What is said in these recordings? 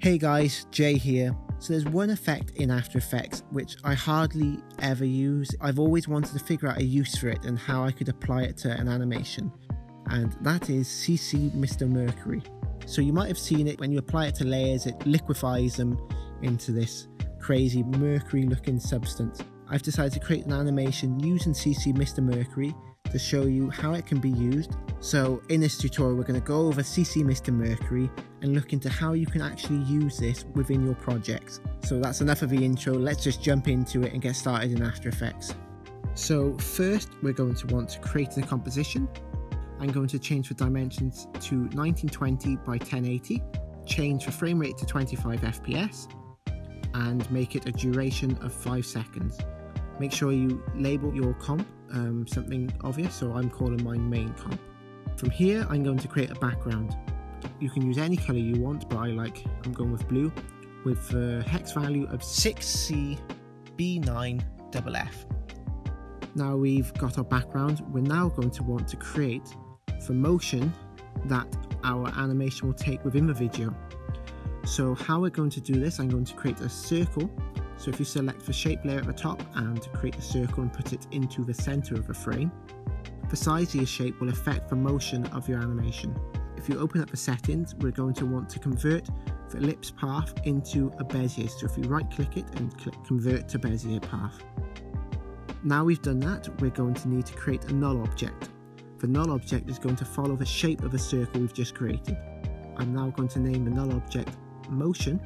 Hey guys, Jay here. So there's one effect in After Effects which I hardly ever use. I've always wanted to figure out a use for it and how I could apply it to an animation. And that is CC Mr. Mercury. So you might have seen it when you apply it to layers, it liquefies them into this crazy mercury looking substance. I've decided to create an animation using CC Mr. Mercury to show you how it can be used. So in this tutorial we're going to go over CC Mr. Mercury and look into how you can actually use this within your projects. So that's enough of the intro, let's just jump into it and get started in After Effects. So first we're going to want to create a composition. I'm going to change the dimensions to 1920 by 1080, change the frame rate to 25 FPS, and make it a duration of 5 seconds. Make sure you label your comp um, something obvious, so I'm calling mine main comp. From here, I'm going to create a background. You can use any color you want, but I like, I'm going with blue, with a hex value of 6CB9FF. Now we've got our background, we're now going to want to create the motion that our animation will take within the video. So how we're going to do this, I'm going to create a circle so if you select the shape layer at the top and create a circle and put it into the center of the frame, the size of your shape will affect the motion of your animation. If you open up the settings, we're going to want to convert the ellipse path into a Bezier. So if you right click it and click convert to Bezier path. Now we've done that, we're going to need to create a null object. The null object is going to follow the shape of the circle we've just created. I'm now going to name the null object motion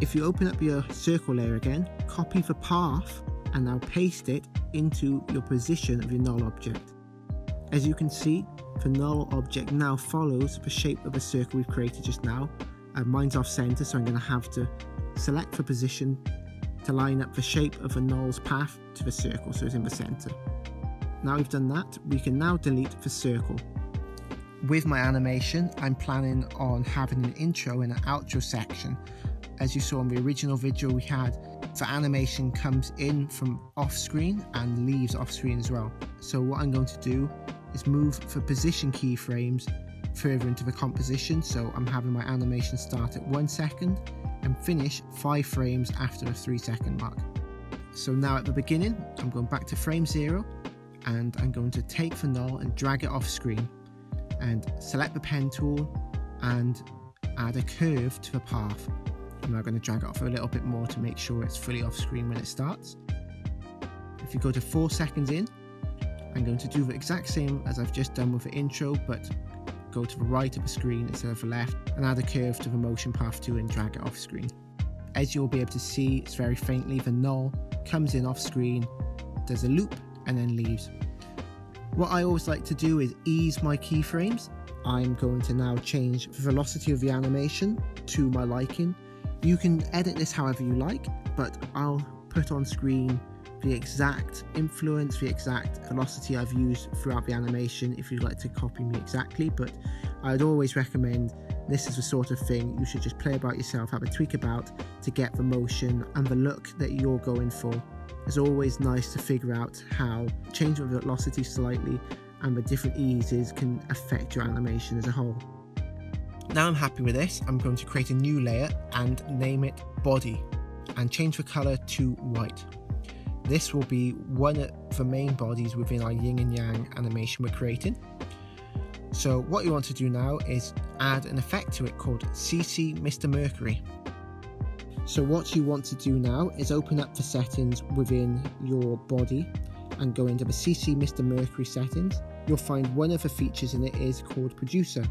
if you open up your circle layer again, copy the path and now paste it into your position of your null object. As you can see, the null object now follows the shape of the circle we've created just now. Uh, mine's off center, so I'm going to have to select the position to line up the shape of the null's path to the circle, so it's in the center. Now we've done that, we can now delete the circle. With my animation, I'm planning on having an intro and an outro section as you saw in the original video we had, the animation comes in from off screen and leaves off screen as well. So what I'm going to do is move the position keyframes further into the composition. So I'm having my animation start at one second and finish five frames after the three second mark. So now at the beginning, I'm going back to frame zero and I'm going to take the null and drag it off screen and select the pen tool and add a curve to the path. I'm now going to drag it off a little bit more to make sure it's fully off screen when it starts. If you go to 4 seconds in, I'm going to do the exact same as I've just done with the intro, but go to the right of the screen instead of the left and add a curve to the motion path to and drag it off screen. As you'll be able to see, it's very faintly, the null comes in off screen, does a loop and then leaves. What I always like to do is ease my keyframes. I'm going to now change the velocity of the animation to my liking you can edit this however you like, but I'll put on screen the exact influence, the exact velocity I've used throughout the animation if you'd like to copy me exactly, but I'd always recommend this is the sort of thing you should just play about yourself, have a tweak about to get the motion and the look that you're going for. It's always nice to figure out how changing the velocity slightly and the different eases can affect your animation as a whole. Now I'm happy with this, I'm going to create a new layer and name it body and change the color to white. This will be one of the main bodies within our yin and yang animation we're creating. So what you want to do now is add an effect to it called CC Mr. Mercury. So what you want to do now is open up the settings within your body and go into the CC Mr. Mercury settings. You'll find one of the features in it is called producer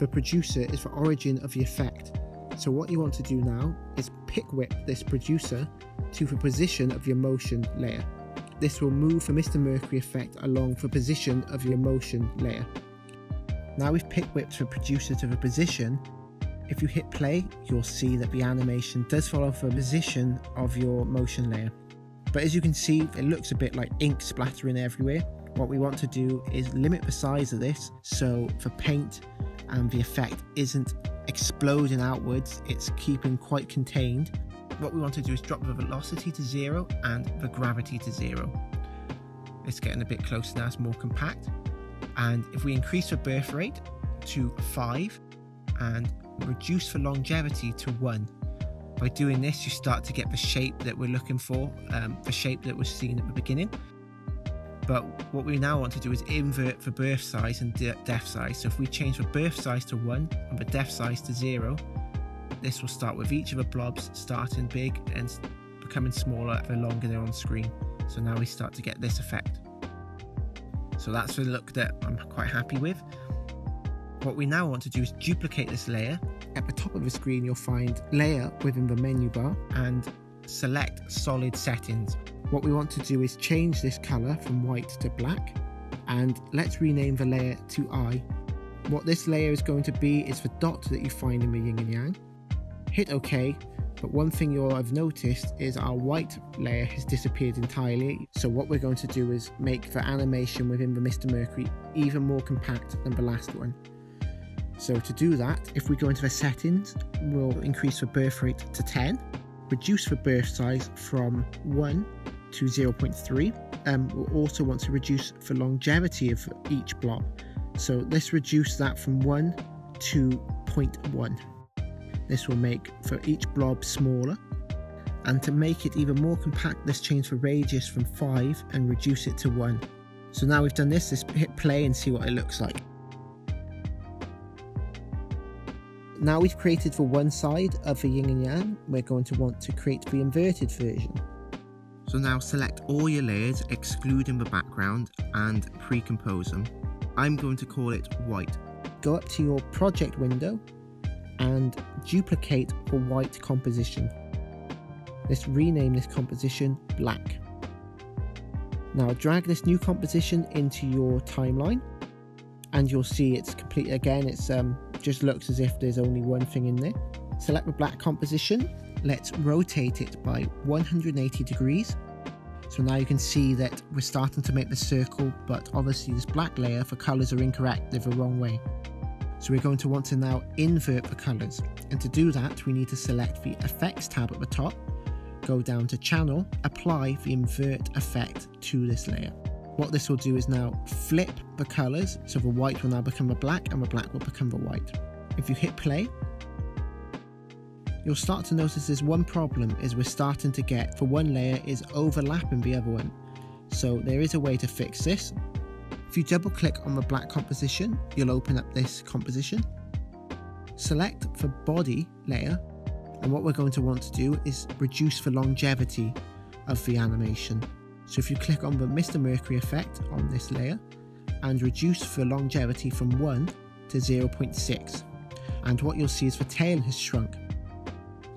the producer is the origin of the effect. So what you want to do now is pick whip this producer to the position of your motion layer. This will move the Mr. Mercury effect along the position of your motion layer. Now we've pick whipped the producer to the position, if you hit play, you'll see that the animation does follow the position of your motion layer. But as you can see, it looks a bit like ink splattering everywhere. What we want to do is limit the size of this so for paint and the effect isn't exploding outwards, it's keeping quite contained. What we want to do is drop the velocity to zero and the gravity to zero. It's getting a bit closer now, it's more compact. And if we increase the birth rate to five and reduce the longevity to 1. By doing this, you start to get the shape that we're looking for, um, the shape that was seen at the beginning. But what we now want to do is invert for birth size and de death size. So if we change the birth size to 1 and the death size to 0, this will start with each of the blobs starting big and becoming smaller the longer they're on screen. So now we start to get this effect. So that's the look that I'm quite happy with. What we now want to do is duplicate this layer. At the top of the screen you'll find layer within the menu bar and select solid settings. What we want to do is change this colour from white to black and let's rename the layer to eye. What this layer is going to be is the dot that you find in the yin and yang. Hit OK but one thing you'll have noticed is our white layer has disappeared entirely. So what we're going to do is make the animation within the Mr. Mercury even more compact than the last one. So to do that, if we go into the settings, we'll increase the birth rate to 10, reduce the birth size from 1 to 0.3. Um, we'll also want to reduce the longevity of each blob. So let's reduce that from 1 to 0.1. This will make for each blob smaller. And to make it even more compact, let's change the radius from 5 and reduce it to 1. So now we've done this, let's hit play and see what it looks like. Now we've created for one side of the yin and yang, we're going to want to create the inverted version. So now select all your layers, excluding the background, and pre-compose them. I'm going to call it white. Go up to your project window and duplicate the white composition. Let's rename this composition black. Now drag this new composition into your timeline and you'll see it's complete again it's um, just looks as if there's only one thing in there. Select the black composition, let's rotate it by 180 degrees. So now you can see that we're starting to make the circle, but obviously this black layer for colors are incorrect, they're the wrong way. So we're going to want to now invert the colors. And to do that, we need to select the effects tab at the top, go down to channel, apply the invert effect to this layer. What this will do is now flip the colors, so the white will now become a black and the black will become the white. If you hit play, you'll start to notice there's one problem is we're starting to get for one layer is overlapping the other one. So there is a way to fix this. If you double click on the black composition, you'll open up this composition. Select the body layer and what we're going to want to do is reduce the longevity of the animation. So if you click on the Mr. Mercury effect on this layer and reduce the longevity from 1 to 0.6 and what you'll see is the tail has shrunk.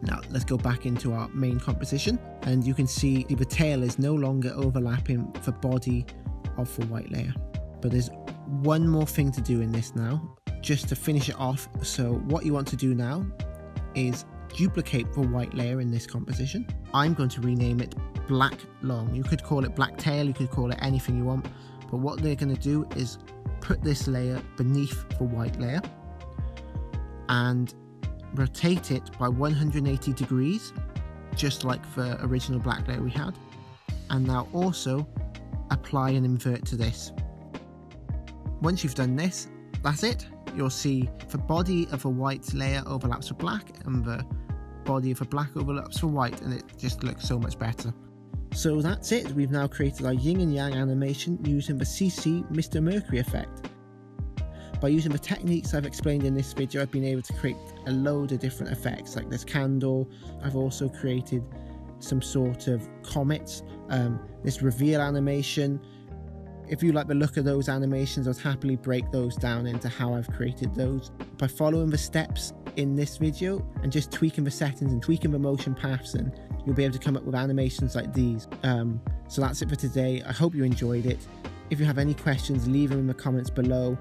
Now let's go back into our main composition and you can see the tail is no longer overlapping the body of the white layer. But there's one more thing to do in this now just to finish it off. So what you want to do now is duplicate the white layer in this composition. I'm going to rename it black long. You could call it black tail, you could call it anything you want. But what they're going to do is put this layer beneath the white layer and rotate it by 180 degrees, just like the original black layer we had. And now also apply an invert to this. Once you've done this, that's it. You'll see the body of a white layer overlaps with black and the body of a black overlaps with white and it just looks so much better. So that's it, we've now created our yin and yang animation using the CC Mr. Mercury effect. By using the techniques I've explained in this video, I've been able to create a load of different effects like this candle. I've also created some sort of comets, um, this reveal animation. If you like the look of those animations, I'd happily break those down into how I've created those. By following the steps in this video and just tweaking the settings and tweaking the motion paths and you'll be able to come up with animations like these. Um, so that's it for today. I hope you enjoyed it. If you have any questions, leave them in the comments below.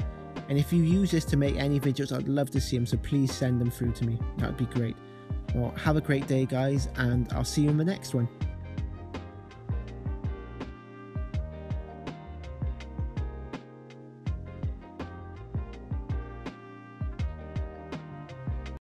And if you use this to make any videos, I'd love to see them. So please send them through to me. That would be great. Well, have a great day, guys, and I'll see you in the next one.